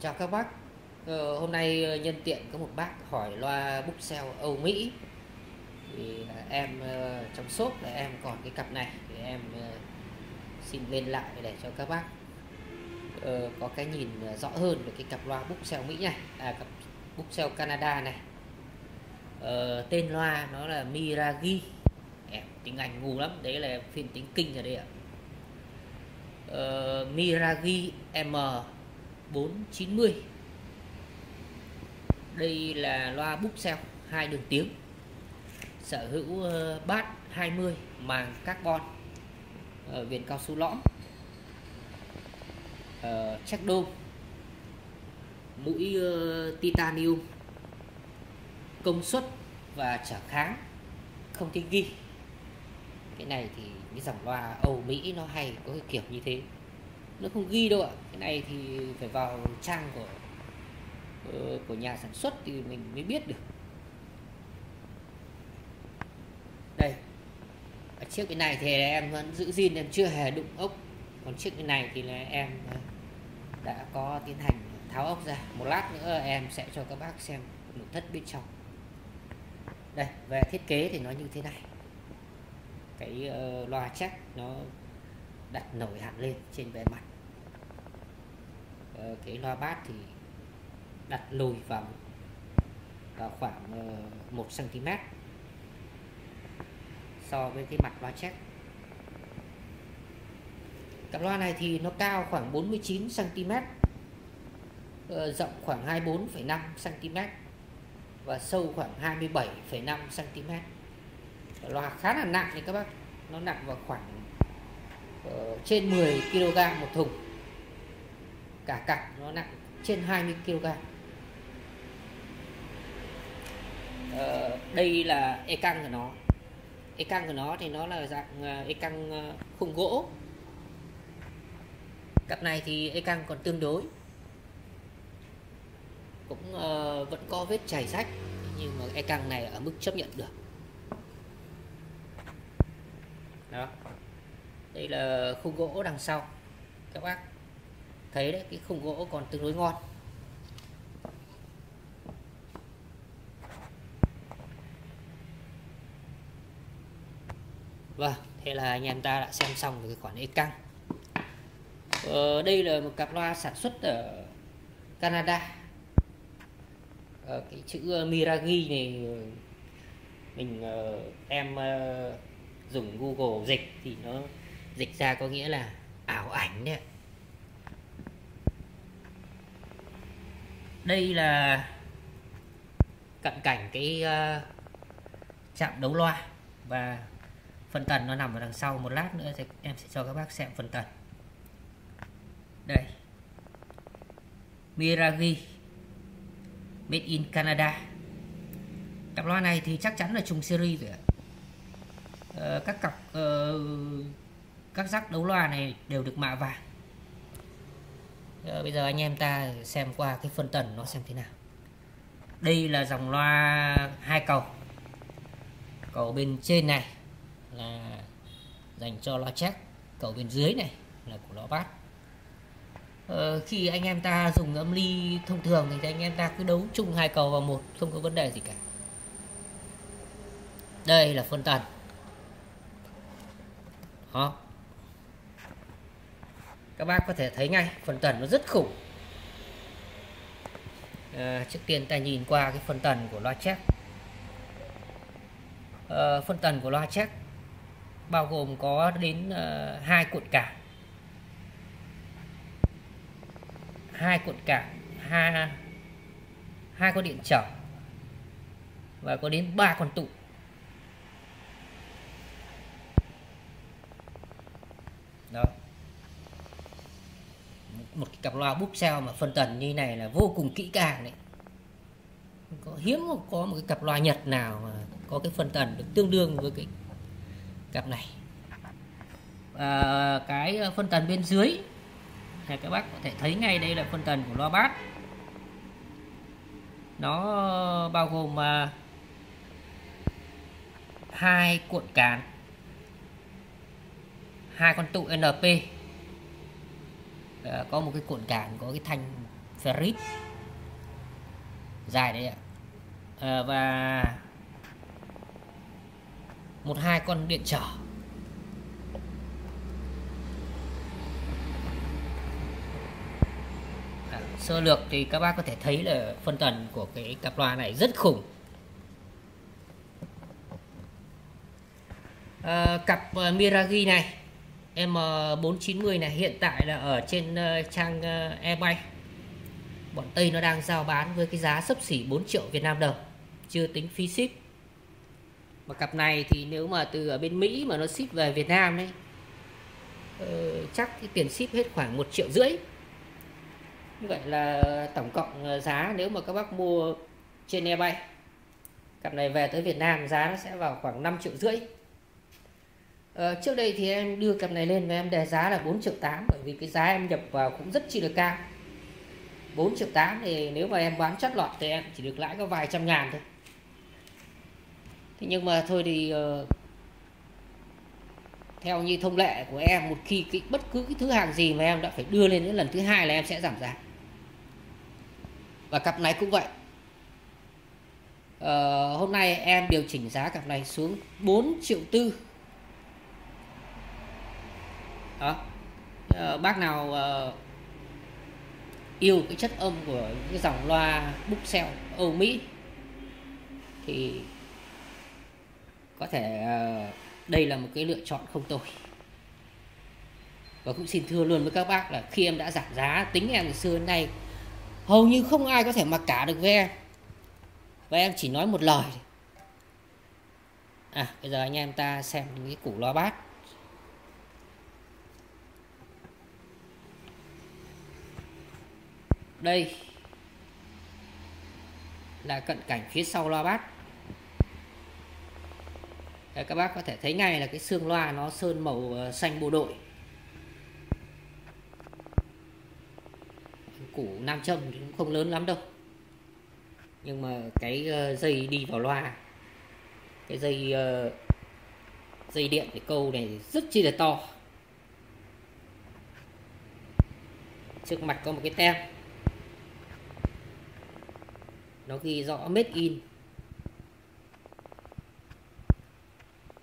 Chào các bác. Ờ, Hôm nay ờ, nhân tiện có một bác hỏi loa Buxell Âu Mỹ. Thì ờ, em ờ, trong shop là em còn cái cặp này. Thì em xin lên lại để cho các bác ờ, có cái nhìn rõ hơn về cái cặp loa Buxell Mỹ này À cặp Buxell Canada này. Ờ, Tên loa nó là Miragi. Em tiếng Anh ngu lắm Đấy là phiên tiếng kinh rồi đây ạ. Ờ, Miragi M. 490 đây là loa Buxell hai đường tiếng. Sở hữu ờ, bát 20 màng carbon, ở viền cao su lõm. Ở check đô mũi ờ, titanium. Công suất và trở kháng, không tiếng ghi cái này thì cái dòng loa Âu Mỹ nó hay có cái kiểu như thế nó không ghi đâu ạ. Cái này thì phải vào trang của ờ, của nhà sản xuất thì mình mới biết được. Đây. Ở chiếc cái này thì em vẫn giữ gìn em chưa hề đụng ốc. Còn chiếc cái này thì là em ờ, đã có tiến hành tháo ốc ra. Một lát nữa em sẽ cho các bác xem nội thất bên trong. Đây về thiết kế thì nó như thế này. Cái uh, loa chắc nó đặt nổi hẳn lên trên bề mặt. Ờ, cái loa bát thì đặt lùi vào vào khoảng ờ, 1 cm so với cái mặt loa check cặp loa này thì nó cao khoảng 49 cm ờ, rộng khoảng 24,5 cm và sâu khoảng 27,5 cm loa khá là nặng thì các bác nó nặng vào khoảng Ờ, trên 10 kg một thùng. Cả cặp nó nặng trên 20 kg. Uh, đây là e căng của nó. E căng của nó thì nó là dạng ờ, e căng khung gỗ. Cặp này thì e căng còn tương đối. Cũng uh, vẫn có vết chảy rách nhưng mà e căng này ở mức chấp nhận được đó đây là khung gỗ đằng sau. Các bác thấy đấy cái khung gỗ còn tương đối ngon. Vâng thế là anh em ta đã xem xong cái khoản e căng ờ, đây là một cặp loa sản xuất ở Canada. Ờ, cái chữ ờ, Miragi này mình uh, em uh, dùng Google dịch thì nó dịch ra có nghĩa là ảo ảnh đấy đây là cận cảnh cái ờ, uh, chạm đấu loa và phần tần nó nằm ở đằng sau một lát nữa thì em sẽ cho các bác xem phần tần. Đây. Miragi Made in Canada. Cặp loa này thì chắc chắn là trùng series rồi ạ. Uh, các cặp uh, các rắc đấu loa này đều được mạ vàng. Bây giờ anh em ta xem qua cái phân tần nó xem thế nào. Đây là dòng loa hai cầu. Cầu bên trên này là dành cho loa check cầu bên dưới này là của loa bass. Ờ, khi anh em ta dùng âm ly thông thường thì anh em ta cứ đấu chung hai cầu vào một không có vấn đề gì cả. Đây là phân tần. Đó các bác có thể thấy ngay phần tần nó rất khủng. À, trước tiên ta nhìn qua cái phần tần của loa check à, ờ, phần tần của loa check bao gồm có đến uh, hai cuộn cả hai cuộn cả hai hai con điện trở và có đến ba con tụ đó một cái cặp loa búp xeo mà phân tần như này là vô cùng kỹ càng đấy. Có hiếm có một cái cặp loa nhật nào mà có cái phân tần được tương đương với cái cặp này. À, cái phân tần bên dưới thì các bác có thể thấy ngay đây là phân tần của loa bass nó bao gồm uh, hai cuộn cán hai con tụ NP Ờ, có một cái cuộn cản có cái thanh ferrit dài đấy ạ. À, và một hai con điện trở. À, sơ lược thì các bác có thể thấy là phân tần của cái cặp loa này rất khủng. À, cặp Miragi này. M490 này hiện tại là ở trên ờ, trang ờ, eBay bọn Tây nó đang giao bán với cái giá sấp xỉ 4 triệu Việt Nam đồng, chưa tính phí ship. Mà cặp này thì nếu mà từ ở bên Mỹ mà nó ship về Việt Nam đấy ờ, chắc cái tiền ship hết khoảng một triệu rưỡi. Như vậy là tổng cộng giá nếu mà các bác mua trên eBay cặp này về tới Việt Nam giá nó sẽ vào khoảng 5 triệu rưỡi à, trước đây thì em đưa cặp này lên và em đề giá là 4 triệu 8 bởi vì cái giá em nhập vào cũng rất chi là cao. 4 triệu 8 thì nếu mà em bán chót lọt thì em chỉ được lãi có vài trăm ngàn thôi. Thế nhưng mà thôi thì uh, theo như thông lệ của em một khi cái bất cứ cái thứ hàng gì mà em đã phải đưa lên đến lần thứ hai là em sẽ giảm giá. Và cặp này cũng vậy. Uh, hôm nay em điều chỉnh giá cặp này xuống 4 triệu tư đó. Ờ, bác nào uh, yêu cái chất âm của cái dòng loa Buxel Âu Mỹ thì có thể ờ, đây là một cái lựa chọn không tồi. Và cũng xin thưa luôn với các bác là khi em đã giảm giá tính em từ xưa đến nay hầu như không ai có thể mặc cả được với em và em chỉ nói một lời. À bây giờ anh em ta xem cái củ loa bát. Đây là cận cảnh phía sau loa bát. Đấy, các bác có thể thấy ngay là cái xương loa nó sơn màu ờ, xanh bộ đội. Củ nam châm thì cũng không lớn lắm đâu. Nhưng mà cái ờ, dây đi vào loa cái dây ờ, dây điện cái câu này rất chi là to. Trước mặt có một cái tem nó ghi rõ made in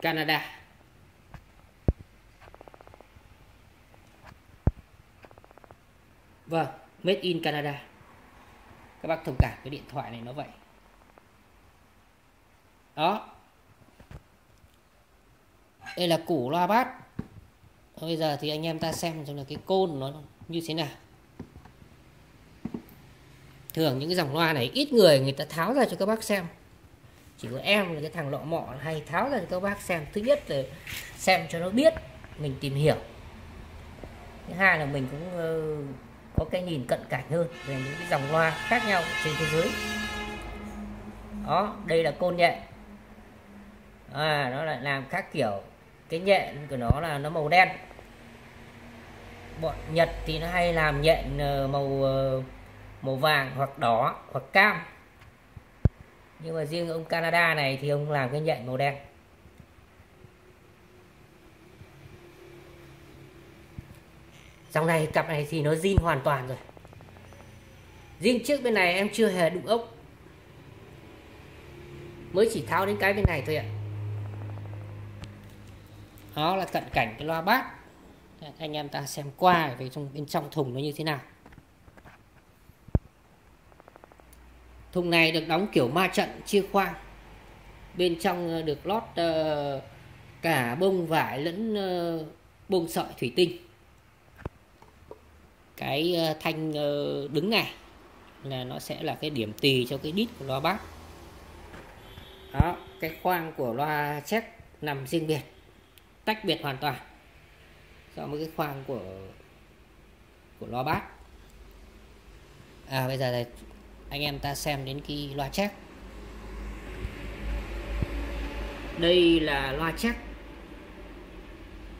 Canada. Vâng, made in Canada. Các bác thông cảm cái điện thoại này nó vậy. Đó. Đây là củ loa bát. Bây giờ thì anh em ta xem xem là cái côn nó như thế nào thường những cái dòng loa này ít người người ta tháo ra cho các bác xem. Chỉ có em là cái thằng lọ mọ hay tháo ra cho các bác xem. Thứ nhất là xem cho nó biết mình tìm hiểu. Thứ hai là mình cũng ờ, có cái nhìn cận cảnh hơn về những cái dòng loa khác nhau trên thế giới. Đó đây là côn nhện à nó lại làm khác kiểu cái nhện của nó là nó màu đen. Bọn nhật thì nó hay làm nhện ờ, màu uh, màu vàng hoặc đỏ hoặc cam. Nhưng mà riêng ông Canada này thì ông làm cái nhện màu đen. Dòng này cặp này thì nó zin hoàn toàn rồi. Riêng chiếc bên này em chưa hề đụng ốc. Mới chỉ tháo đến cái bên này thôi ạ. Đó là cận cảnh cái loa bát. Anh em ta xem qua về trong bên trong thùng nó như thế nào. Thùng này được đóng kiểu ma trận chia khoang bên trong ờ, được lót uh, cả bông vải lẫn uh, bông sợi thủy tinh. Cái uh, thanh uh, đứng này là nó sẽ là cái điểm tì cho cái đít của loa bát. Đó cái khoang của loa check nằm riêng biệt tách biệt hoàn toàn so với cái khoang của của loa bát. À bây giờ này anh em ta xem đến cái loa check. Đây là loa check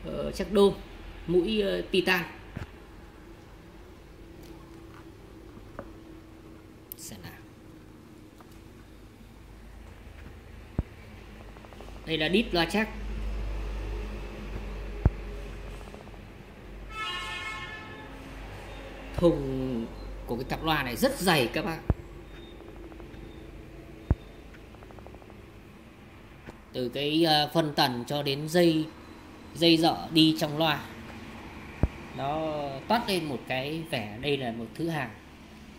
uh, check đôm mũi uh, titan. Đây là đít loa check. Thùng của cái cặp loa này rất dày các bạn từ cái ờ, phân tần cho đến dây dây dở đi trong loa. Nó toát lên một cái vẻ đây là một thứ hàng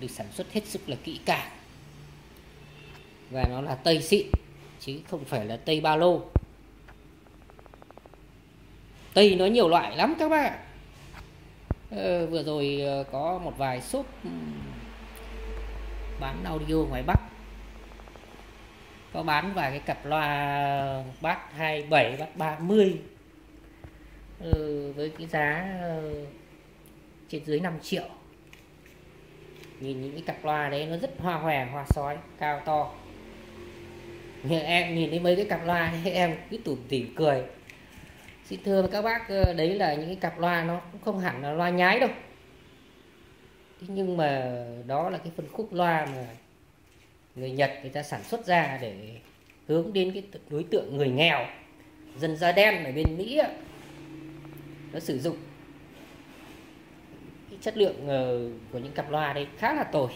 được sản xuất hết sức là kỹ càng. Và nó là tây xịn chứ không phải là tây ba lô. Tây nó nhiều loại lắm các bạn. Ờ, vừa rồi ờ, có một vài shop bán audio ngoài bắc có bán vài cái cặp loa bát 27 bát 30 ừ, với cái giá ờ, trên dưới 5 triệu. Nhìn những cái cặp loa đấy nó rất hoa hòe hoa sói cao to. Nhưng em nhìn thấy mấy cái cặp loa em cứ tủm tỉm cười. Xin thưa các bác ờ, đấy là những cái cặp loa nó cũng không hẳn là loa nhái đâu. Nhưng mà đó là cái phân khúc loa mà người Nhật người ta sản xuất ra để hướng đến cái đối tượng người nghèo dân da đen ở bên Mỹ nó sử dụng cái chất lượng ờ, của những cặp loa đây khá là tồi.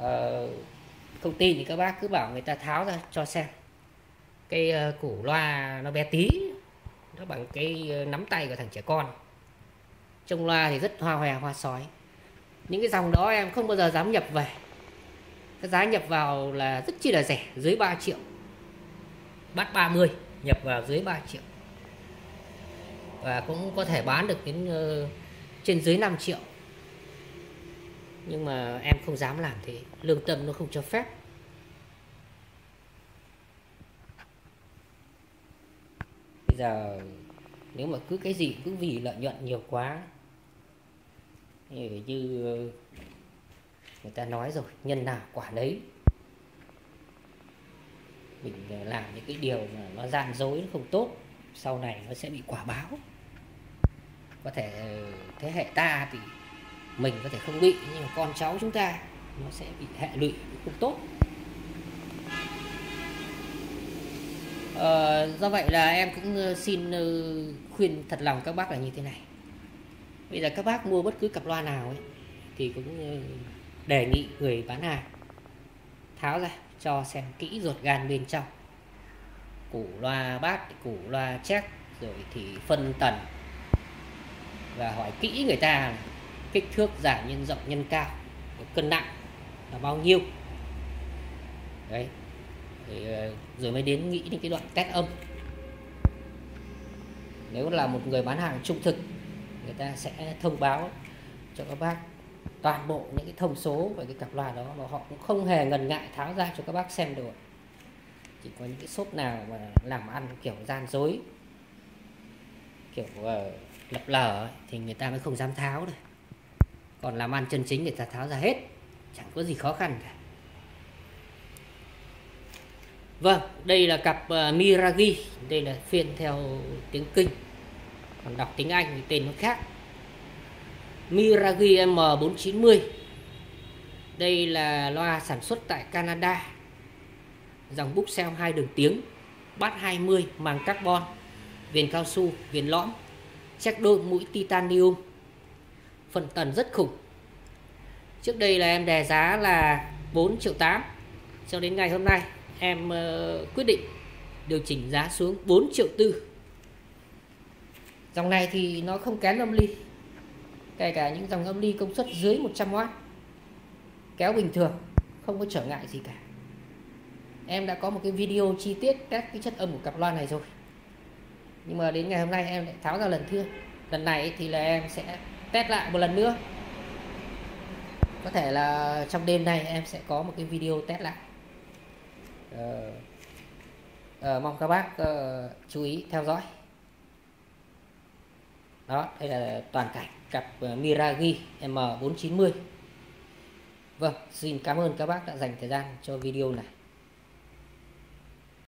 Uh, không tin thì các bác cứ bảo người ta tháo ra cho xem. Cái ờ, củ loa nó bé tí nó bằng cái nắm tay của thằng trẻ con. Trong loa thì rất hoa hòe hoa sói. Những cái dòng đó em không bao giờ dám nhập về cái giá nhập vào là rất chi là rẻ dưới 3 triệu. Bắt 30 nhập vào dưới 3 triệu. Và cũng có thể bán được đến uh, trên dưới 5 triệu. Nhưng mà em không dám làm thế lương tâm nó không cho phép. Bây giờ nếu mà cứ cái gì cứ vì lợi nhuận nhiều quá như người ta nói rồi nhân nào quả đấy mình ờ, làm những cái điều mà nó gian dối không tốt sau này nó sẽ bị quả báo. Có thể ờ, thế hệ ta thì mình có thể không bị nhưng mà con cháu chúng ta nó sẽ bị hệ lụy không tốt. Ờ, do vậy là em cũng ờ, xin khuyên thật lòng các bác là như thế này. Bây giờ các bác mua bất cứ cặp loa nào ấy thì cũng đề nghị người bán hàng tháo ra cho xem kỹ ruột gan bên trong. Củ loa bát, củ loa check rồi thì phân tần. Và hỏi kỹ người ta kích thước giảm nhân rộng nhân cao cân nặng là bao nhiêu. Đấy. Ờ, rồi mới đến nghĩ đến cái đoạn test âm. Nếu là một người bán hàng trung thực, người ta sẽ thông báo cho các bác toàn bộ những cái thông số về cái cặp loa đó mà họ cũng không hề ngần ngại tháo ra cho các bác xem được. Chỉ có những cái shop nào mà làm ăn kiểu gian dối kiểu uh, lập lờ thì người ta mới không dám tháo được. Còn làm ăn chân chính người ta tháo ra hết chẳng có gì khó khăn cả. Vâng đây là cặp uh, Miragi đây là phiên theo tiếng kinh. Còn đọc tiếng Anh thì tên nó khác. Miragi M490 đây là loa sản xuất tại Canada. Dòng Buxel hai đường tiếng bát 20 màng carbon viền cao su viền lõm chắc đôi mũi titanium. Phần tần rất khủng. Trước đây là em đề giá là 4 triệu 8 cho đến ngày hôm nay em uh, quyết định điều chỉnh giá xuống 4 triệu tư. Dòng này thì nó không kén âm ly kể cả những dòng âm ly công suất dưới 100W kéo bình thường không có trở ngại gì cả. Em đã có một cái video chi tiết các cái chất âm của cặp loa này rồi. Nhưng mà đến ngày hôm nay em lại tháo ra lần thứ lần này thì là em sẽ test lại một lần nữa. Có thể là trong đêm nay em sẽ có một cái video test lại. Ờ, ờ, mong các bác uh, chú ý theo dõi. Đó đây là toàn cảnh cặp ờ, Miragi M490 Vâng, xin cảm ơn các bác đã dành thời gian cho video này.